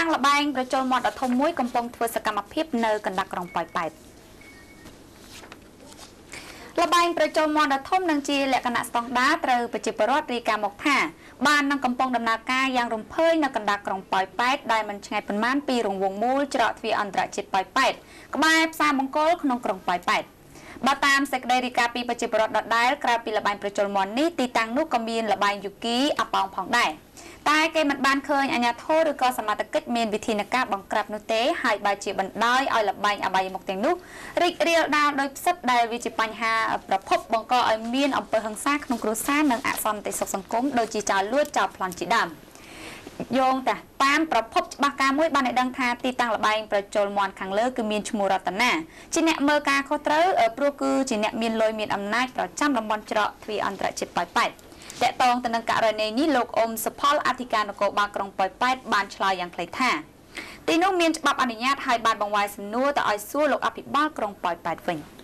តាំងលបែងប្រជុំមាត់ដ៏ធំមួយកំពុងធ្វើសកម្មភាពនៅកណ្ដាលក្រុងប៉ោយប៉ែតលបែងប្រជុំមាត់ដ៏ធំនឹងជាលក្ខណៈស្តង់ដារត្រូវប្រជាពលរដ្ឋរាយការណ៍មកថាបាននឹងកំពុងដំណើរការយ៉ាងរំភើយនៅកណ្ដាលក្រុងប៉ោយប៉ែតដែលមិនឆ្ងាយប៉ុន្មានពីរង្វង់មូលច្រកទ្វារអន្តរជាតិប៉ោយប៉ែតក្បែរផ្សារមង្គលក្នុងក្រុងប៉ោយប៉ែតបើតាមសេចក្តីរាយការណ៍ពីប្រជាពលរដ្ឋដដែលក្រៅពីលបែងប្រជុំមាត់នេះទីតាំងនោះក៏មានលបែងយូគីអប៉ោងផងដែរ តែគេមិនបានឃើញអាជ្ញាធរឬក៏សមត្ថកិច្ចមានវិធានការបង្ក្រាបនោះទេហើយបើជាបណ្ដោយឲ្យលបែងអបាយមុខទាំងនោះរីករាលដាលដោយផ្សិតដែលវាជាបញ្ហាប្រភពបង្កឲ្យមានអំពើហិង្សាក្នុងគ្រួសារនិងអសន្តិសុខសង្គមដូចជាចោរលួចចោរប្លន់ជាដើមយោងតាតាមប្រភពច្បាស់ការមួយបានឲ្យដឹងថាទីតាំងលបែងប្រជុលមន់ខាងលើគឺមានឈ្មោះរតនាជាអ្នកមើលការខុសត្រូវព្រោះគឺជាអ្នកមានលុយមានអំណាចប្រចាំតំបន់ច្រកទ្វារអន្តរជាតិប៉ោយប៉ែត តកតងទៅនឹងករណីនេះលោកអ៊ុំសុផលអធិការនគរបាលក្រុងប៉ោយប៉ែតបានឆ្លើយយ៉ាងខ្លីថាទីនោះមានច្បាប់អនុញ្ញាតឲ្យបានបង្វែរសំណួរទៅឲ្យសួរលោកអភិបាលក្រុងប៉ោយប៉ែតវិញ។